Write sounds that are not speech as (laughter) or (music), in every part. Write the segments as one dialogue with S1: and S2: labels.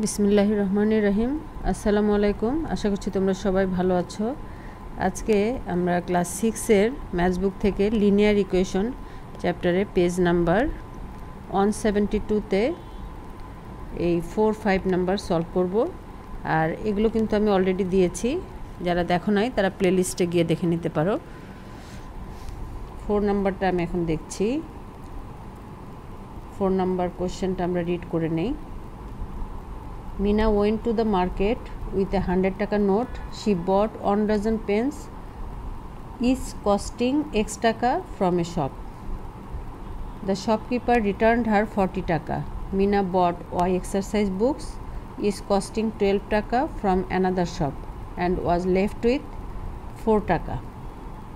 S1: বিসমিল্লাহ রহমান রহিম। আসসালামু আলাইকুম আশা করছি তোমরা সবাই ভালো আছো। আজকে আমরা ক্লাস সিক্সের ম্যাথস বুক থেকে লিনিয়ার ইকুয়েশন চ্যাপ্টারে পেজ নাম্বার ওয়ান সেভেন্টি টুতে এই ফোর ফাইভ নাম্বার সলভ করব। আর এগুলো কিন্তু আমি অলরেডি দিয়েছি। যারা দেখো নাই, তারা প্লেলিস্টে গিয়ে দেখে নিতে পারো। ফোর নাম্বারটা আমি এখন দেখছি। ফোর নাম্বার কোশ্চেনটা আমরা রিড করে নেই। Mina went to the market with a 100 taka note. She bought one dozen pens, each costing X taka from a shop. The shopkeeper returned her 40 taka. Mina bought Y exercise books, each costing 12 taka from another shop and was left with 4 taka.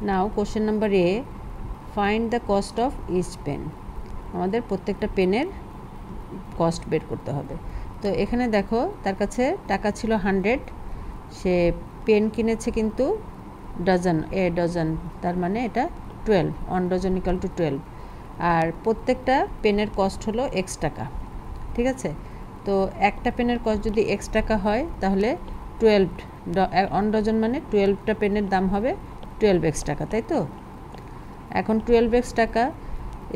S1: Now question number A find the cost of each pen. আমাদের প্রত্যেকটা পেনের cost বের করতে হবে তো এখানে দেখো, তার কাছে টাকা ছিল হান্ড্রেড সে পেন কিনেছে কিন্তু ডজন এ ডজন তার মানে এটা twelve one dozen equal to twelve আর প্রত্যেকটা পেনের কস্ট হলো এক্স টাকা, ঠিক আছে? তো একটা পেনের কস্ট যদি এক্স টাকা হয়, তাহলে টুয়েলভ ওয়ান ডজন মানে টুয়েলভটা পেনের দাম হবে টুয়েলভ এক্স টাকা, তাই তো? এখন টুয়েলভ এক্স টাকা,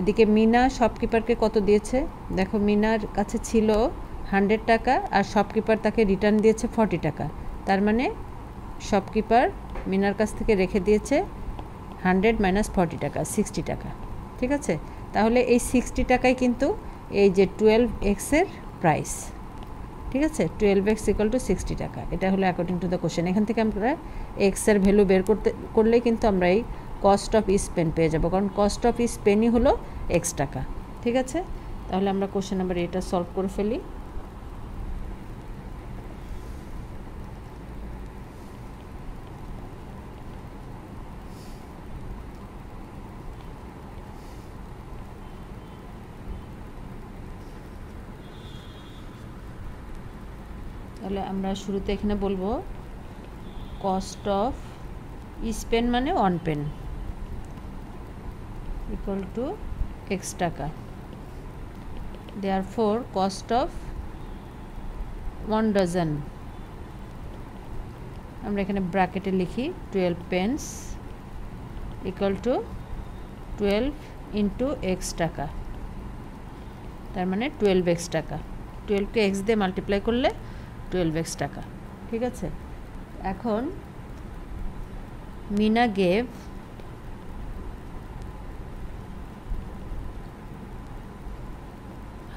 S1: এদিকে মিনা শপকিপারকে কত দিয়েছে? দেখো, মিনার কাছে ছিল হান্ড্রেড টাকা আর শপকিপার তাকে রিটার্ন দিয়েছে ফর্টি টাকা। তার মানে শপকিপার মিনার কাছ থেকে রেখে দিয়েছে হান্ড্রেড মাইনাস ফর্টি টাকা সিক্সটি টাকা। ঠিক আছে? তাহলে এই সিক্সটি টাকাই কিন্তু এই যে টুয়েলভ এক্সের প্রাইস ঠিক আছে? Twelve X equal to sixty টাকা। এটা হলো অ্যাকর্ডিং টু দ্য কোশ্চেন এখান থেকে আমরা এক্সের ভ্যালু বের করতে, করলেই কিন্তু আমরা এই কস্ট অফ ইস পেন পেয়ে যাব। কারণ কস্ট অফ ইস পেনই হলো এক্স টাকা। ঠিক আছে? তাহলে আমরা কোশ্চেন নাম্বার এটা সলভ করে ফেলি তাহলে আমরা শুরুতে এখানে বলব কস্ট অফ ইস পেন মানে one pen equal to X টাকা। Therefore cost of one dozen আমরা এখানে ব্র্যাকেটে লিখি twelve pens equal to twelve into X টাকা। তার মানে টুয়েলভ এক্স টাকা। টুয়েলভকে এক্স দিয়ে মাল্টিপ্লাই করলে টুয়েলভ এক্স টাকা। ঠিক আছে? এখন Meena gave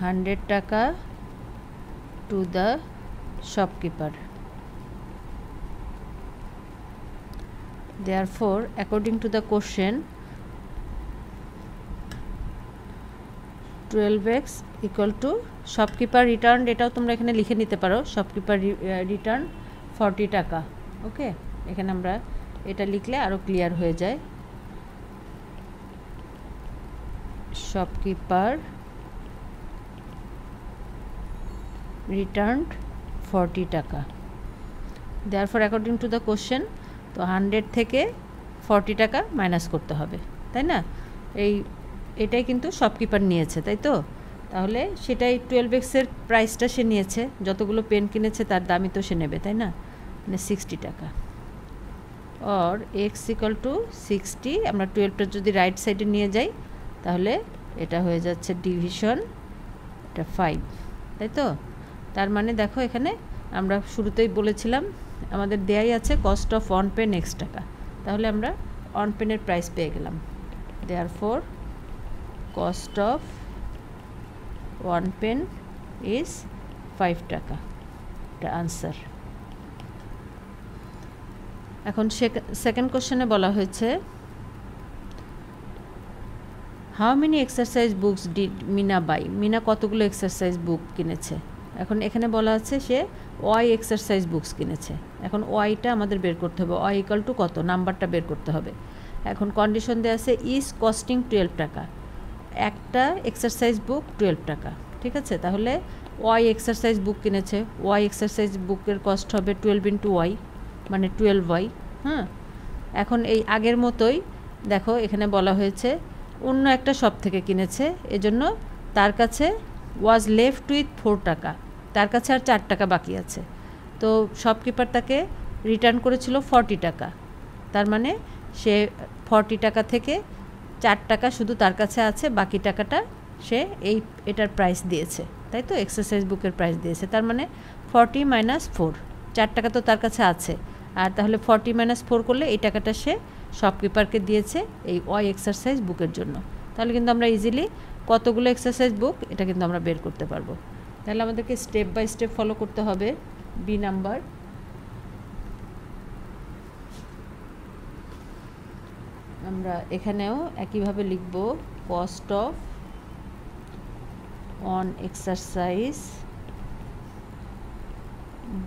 S1: hundred taka to the shopkeeper therefore, according to the question 12x equal to shopkeeper return এটাও তোমরা এখানে লিখে নিতে পারো। শপকিপার রিটার্ন ফর্টি টাকা। ওকে এখানে আমরা এটা লিখলে আরও ক্লিয়ার হয়ে যায়। শপকিপার রিটার্ন ফর্টি টাকা। Therefore according to the question তো হান্ড্রেড থেকে ফর্টি টাকা মাইনাস করতে হবে। তাই না? এই এটাই কিন্তু শপকিপার নিয়েছে, তাই তো? তাহলে সেটাই টুয়েলভ এক্সের প্রাইসটা সে নিয়েছে। যতগুলো পেন কিনেছে তার দামই তো সে নেবে, তাই না? মানে সিক্সটি টাকা। Or X equal to sixty আমরা টুয়েলভটা যদি রাইট সাইডে নিয়ে যাই, তাহলে এটা হয়ে যাচ্ছে ডিভিশন এটা ফাইভ তাই তো? তার মানে দেখো এখানে আমরা শুরুতেই বলেছিলাম, আমাদের দেয়াই আছে cost of one pen X টাকা। তাহলে আমরা অন পেনের প্রাইস পেয়ে গেলাম। Therefore cost of one pen is five টাকা এটা আনসার এখন সেকেন্ড কোশ্চেনে বলা হয়েছে how many exercise books did Meena buy Meena কতগুলো এক্সারসাইজ বুক কিনেছে? এখন এখানে বলা আছে সে ওয়াই এক্সারসাইজ বুকস কিনেছে। এখন ওয়াইটা আমাদের বের করতে হবে। ওয়াই ইকাল টু কত? নাম্বারটা বের করতে হবে। এখন কন্ডিশন দেওয়া আছে ইজ কস্টিং টুয়েলভ টাকা একটা এক্সারসাইজ বুক টুয়েলভ টাকা, ঠিক আছে? তাহলে ওয়াই এক্সারসাইজ বুক কিনেছে। ওয়াই এক্সারসাইজ বুকের কস্ট হবে টুয়েলভ ইন্টু ওয়াই মানে টুয়েলভ ওয়াই হ্যাঁ এখন এই আগের মতোই, দেখো, এখানে বলা হয়েছে, অন্য একটা শপ থেকে কিনেছে, এজন্য তার কাছে ওয়াজ লেফট উইথ ফোর টাকা, তার কাছে আর চার টাকা বাকি আছে। তো শপকিপার তাকে রিটার্ন করেছিল ফর্টি টাকা, তার মানে সে ফর্টি টাকা থেকে চার টাকা শুধু তার কাছে আছে, বাকি টাকাটা সে এই, এটার প্রাইস দিয়েছে। তাই তো? এক্সারসাইজ বুকের প্রাইস দিয়েছে। তার মানে ফর্টি মাইনাস ফোর চার টাকা তো তার কাছে আছে। আর তাহলে ফর্টি মাইনাস ফোর করলে এই টাকাটা সে শপকিপারকে দিয়েছে এই ওয়াই এক্সারসাইজ বুকের জন্য। তাহলে কিন্তু আমরা ইজিলি কতগুলো এক্সারসাইজ বুক এটা কিন্তু আমরা বের করতে পারব। তাহলে আমাদেরকে স্টেপ বাই স্টেপ ফলো করতে হবে। বি নাম্বার আমরা এখানেও একইভাবে লিখব cost of one exercise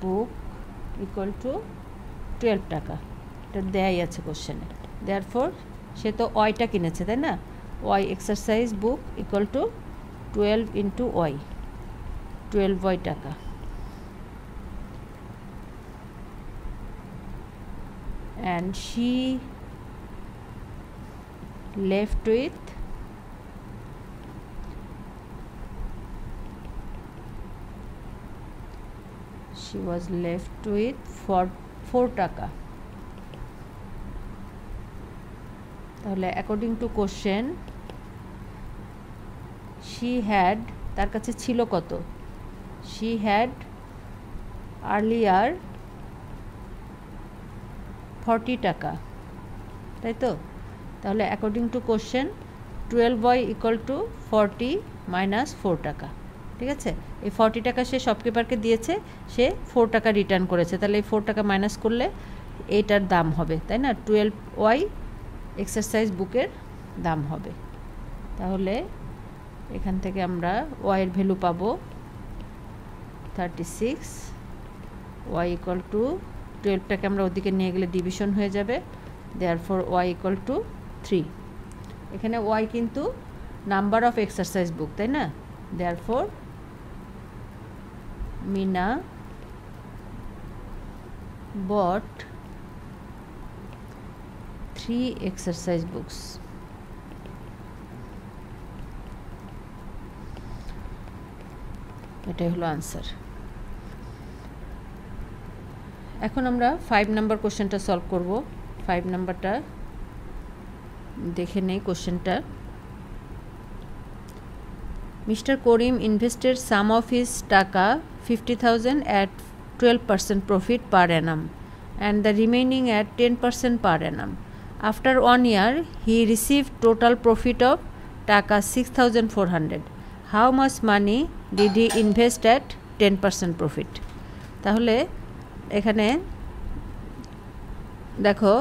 S1: book equal to twelve টাকা। এটা দেয়াই আছে কোশ্চেনে দেয়ার ফোর সে তো ওয়াইটা কিনেছে, তাই না? Y exercise book equal to twelve into Y twelve Y টাকা। And she left with she was left with for 4 টাকা। তাহলে according to question she had তার কাছে ছিল কত? শি হ্যাড আর্লিয়ার ফর্টি টাকা, তাই তো? তাহলে according to question twelve Y equal to forty minus four টাকা। ঠিক আছে? এই ফর্টি টাকা সে শপকিপারকে দিয়েছে, সে ফোর টাকা রিটার্ন করেছে। তাহলে এই ফোর টাকা মাইনাস করলে এইটার দাম হবে, তাই না? টুয়েলভ ওয়াই এক্সারসাইজ বুকের দাম হবে। তাহলে এখান থেকে আমরা ওয়াইয়ের ভ্যালু পাবো thirty six Y equal to টুয়েলভটাকে আমরা ওদিকে নিয়ে গেলে ডিভিশন হয়ে যাবে। Therefore Y equal to three এখানে ওয়াই কিন্তু নাম্বার অফ এক্সারসাইজ বুক তাই না? Therefore Meena bought three exercise books এটাই হলো আনসার এখন আমরা ফাইভ নাম্বার কোশ্চেনটা সলভ করব। ফাইভ নাম্বারটা দেখে নেই কোশ্চেনটা। Mister Karim invested some of his টাকা fifty thousand at twelve percent profit per annum, and the remaining at ten percent per annum. After one year, he receive total profit of টাকা six thousand four hundred. How much money did he invest at ten percent profit? তাহলে এখানে দেখো,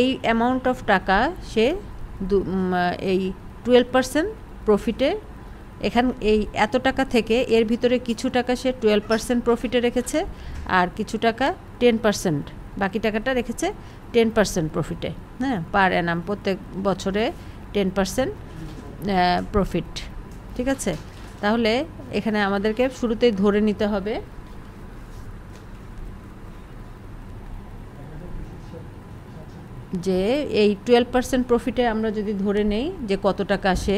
S1: এই amount of টাকা সে এই twelve percent প্রফিটে এখান, এই এত টাকা থেকে এর ভিতরে কিছু টাকা সে টুয়েলভ পার্সেন্ট প্রফিটে রেখেছে আর কিছু টাকা টেন পার্সেন্ট বাকি টাকাটা রেখেছে টেন পার্সেন্ট প্রফিটে হ্যাঁ? পার অ্যানাম প্রত্যেক বছরে টেন পার্সেন্ট প্রফিট ঠিক আছে? তাহলে এখানে আমাদেরকে শুরুতেই ধরে নিতে হবে যে এই টুয়েলভ পার্সেন্ট প্রফিটে আমরা যদি ধরে নেই যে কত টাকা সে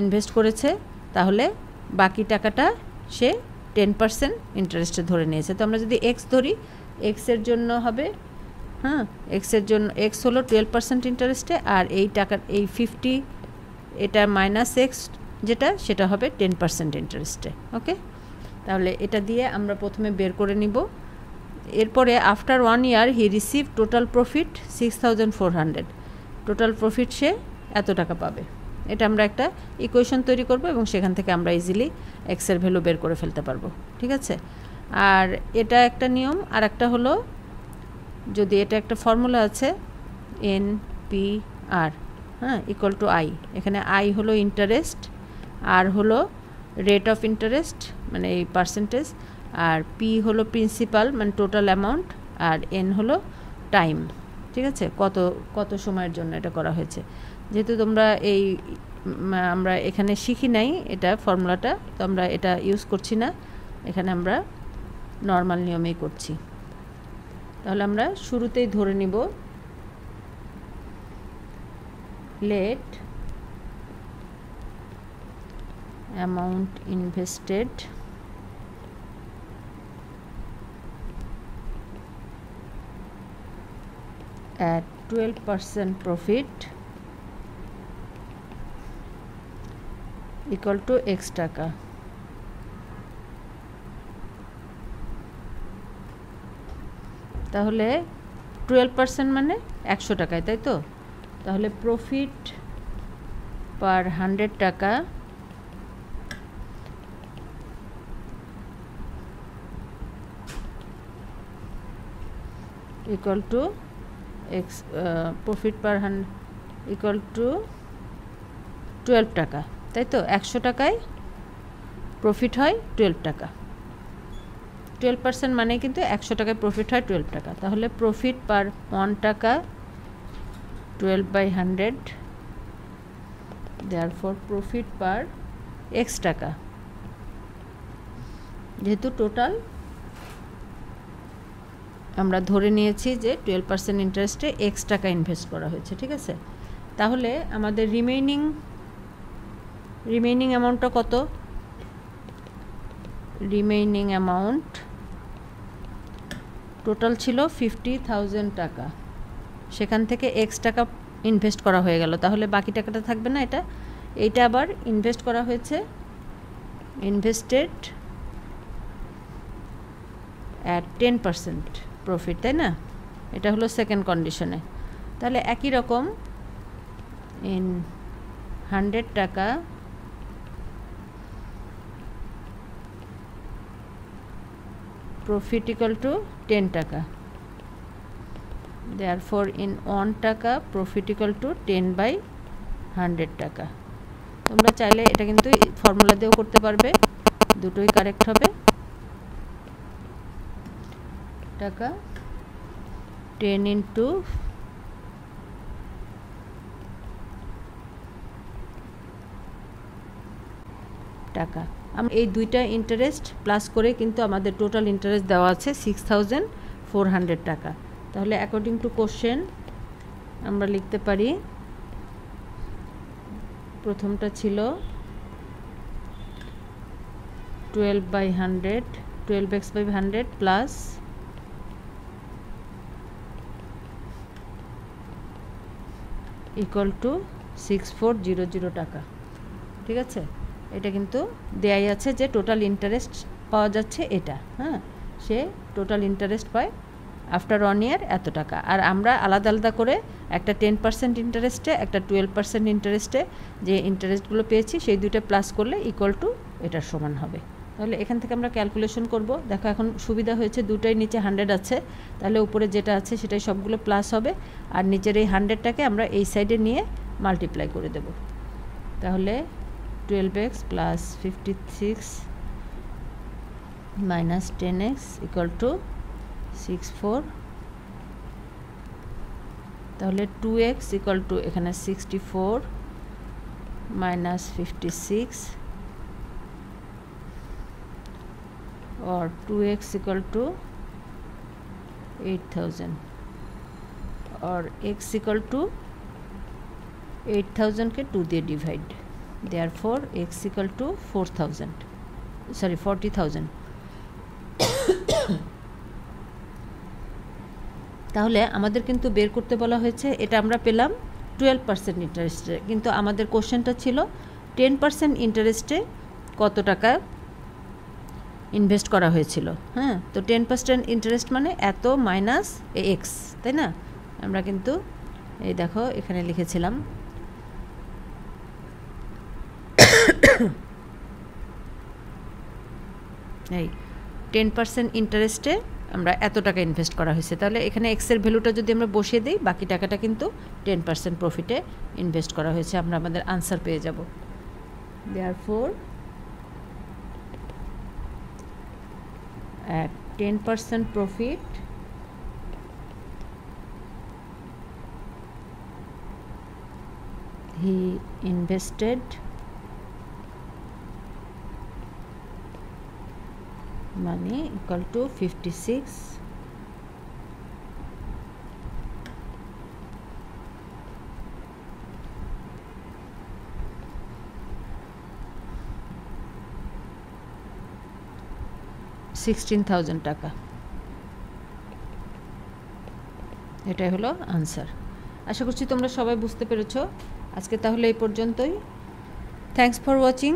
S1: ইনভেস্ট করেছে, তাহলে বাকি টাকাটা সে টেন পার্সেন্ট ইন্টারেস্টে ধরে নিয়েছে। তো আমরা যদি এক্স ধরি এক্সের জন্য হবে হ্যাঁ এক্সের জন্য এক্স হলো টুয়েলভ পার্সেন্ট ইন্টারেস্টে আর এই টাকার এই ফিফটি এটা মাইনাস এক্স যেটা, সেটা হবে টেন পার্সেন্ট ইন্টারেস্টে ওকে তাহলে এটা দিয়ে আমরা প্রথমে বের করে নিব। এরপরে after one year he receive total profit six thousand four hundred total profit সে এত টাকা পাবে। এটা আমরা একটা ইকুয়েশন তৈরি করব এবং সেখান থেকে আমরা ইজিলি এক্সের ভ্যালু বের করে ফেলতে পারব। ঠিক আছে? আর এটা একটা নিয়ম। আর একটা হলো, যদি এটা একটা ফর্মুলা আছে এন পি আর হ্যাঁ ইকুয়াল টু আই এখানে আই হলো ইন্টারেস্ট আর হলো রেট অফ ইন্টারেস্ট মানে এই পার্সেন্টেজ আর পি হলো প্রিন্সিপাল মানে টোটাল অ্যামাউন্ট আর এন হলো টাইম ঠিক আছে? কত কত সময়ের জন্য এটা করা হয়েছে? যেহেতু তোমরা এই আমরা এখানে শিখি নাই এটা ফর্মুলাটা, তো আমরা এটা ইউজ করছি না। এখানে আমরা নর্মাল নিয়মেই করছি। তাহলে আমরা শুরুতেই ধরে নিব। Let amount invested at 12% profit equal to x টাকা। তাহলে টুয়েলভ পার্সেন্ট মানে একশো টাকায়, তাই তো? তাহলে প্রফিট পার হান্ড্রেড টাকা equal to uh, profit per hand equal to twelve টাকা। তাই তো? একশো টাকায় প্রফিট হয় টুয়েলভ টাকা। টুয়েলভ পার্সেন্ট মানে কিন্তু একশো টাকায় প্রফিট হয় টুয়েলভ টাকা। তাহলে প্রফিট পার ওয়ান টাকা twelve by hundred therefore profit per X টাকা। যেহেতু টোটাল আমরা ধরে নিয়েছি যে টুয়েলভ পার্সেন্ট ইন্টারেস্টে এক্স টাকা ইনভেস্ট করা হয়েছে, ঠিক আছে? তাহলে আমাদের রিমেইনিং রিমেইনিং অ্যামাউন্টটা কত? রিমেইনিং অ্যামাউন্ট টোটাল ছিল ফিফটি থাউজেন্ড টাকা। সেখান থেকে এক্স টাকা ইনভেস্ট করা হয়ে গেল। তাহলে বাকি টাকাটা থাকবে না এটা? এইটা আবার ইনভেস্ট করা হয়েছে। Invested at ten percent profit তাই না? এটা হলো সেকেন্ড কন্ডিশনে তাহলে একই রকম ইন হান্ড্রেড টাকা প্রফিট ইকাল টু টেন টাকা। দেয়ার ফর ইন ওয়ান টাকা profit equal to ten by hundred টাকা। তোমরা চাইলে এটা কিন্তু ফর্মুলা দিয়েও করতে পারবে। দুটোই কারেক্ট হবে। টাকা টেন ইন্টু টাকা। আমরা এই দুইটা ইন্টারেস্ট প্লাস করে কিন্তু আমাদের টোটাল ইন্টারেস্ট দেওয়া আছে সিক্স থাউজেন্ড ফোর হান্ড্রেড টাকা। তাহলে অ্যাকর্ডিং টু কোশ্চেন আমরা লিখতে পারি, প্রথমটা ছিল twelve by hundred twelve X by hundred plus equal to six four zero zero টাকা। ঠিক আছে? এটা কিন্তু দেয়াই আছে যে টোটাল ইন্টারেস্ট পাওয়া যাচ্ছে এটা হ্যাঁ? সে টোটাল ইন্টারেস্ট পায় আফটার ওয়ান ইয়ার এত টাকা। আর আমরা আলাদা আলাদা করে একটা টেন পার্সেন্ট ইন্টারেস্টে একটা টুয়েলভ পার্সেন্ট ইন্টারেস্টে যে ইন্টারেস্টগুলো পেয়েছি, সেই দুইটা প্লাস করলে ইকুয়াল টু এটার সমান হবে। তাহলে এখান থেকে আমরা ক্যালকুলেশন করব। দেখো এখন সুবিধা হয়েছে দুটাই নিচে হান্ড্রেড আছে। তাহলে উপরে যেটা আছে সেটাই সবগুলো প্লাস হবে। আর নিচের এই হান্ড্রেডটাকে আমরা এই সাইডে নিয়ে মাল্টিপ্লাই করে দেব। তাহলে twelve X plus fifty six minus ten X equal to six four তাহলে টু এক্স ইকুয়াল টু এখানে sixty four minus fifty six or 2x equal to 8000 or x equal to 8000 के 2 দিয়ে divide. Therefore, x equal to 4000 sorry 40000 (coughs) তাহলে আমাদের কিন্তু বের করতে বলা হয়েছে, এটা আমরা পেলাম টুয়েলভ পার্সেন্ট ইন্টারেস্টে কিন্তু আমাদের কোশ্চেনটা ছিল টেন পার্সেন্ট ইন্টারেস্টে কত টাকা ইনভেস্ট করা হয়েছিল। হ্যাঁ? তো টেন পার্সেন্ট ইন্টারেস্ট মানে এত মাইনাস এক্স তাই না? আমরা কিন্তু এই দেখো, এখানে লিখেছিলাম। এই টেন পার্সেন্ট ইন্টারেস্টে আমরা এত টাকা ইনভেস্ট করা হয়েছে। তাহলে এখানে এক্সের ভ্যালুটা যদি আমরা বসিয়ে দিই, বাকি টাকাটা কিন্তু টেন পার্সেন্ট প্রফিটে ইনভেস্ট করা হয়েছে। আমরা আমাদের আনসার পেয়ে যাব। Therefore at 10% profit. He invested money equal to 56 sixteen thousand টাকা। এটাই হলো আনসার আশা করছি তোমরা সবাই বুঝতে পেরেছ। আজকে তাহলে এই পর্যন্তই। Thanks for watching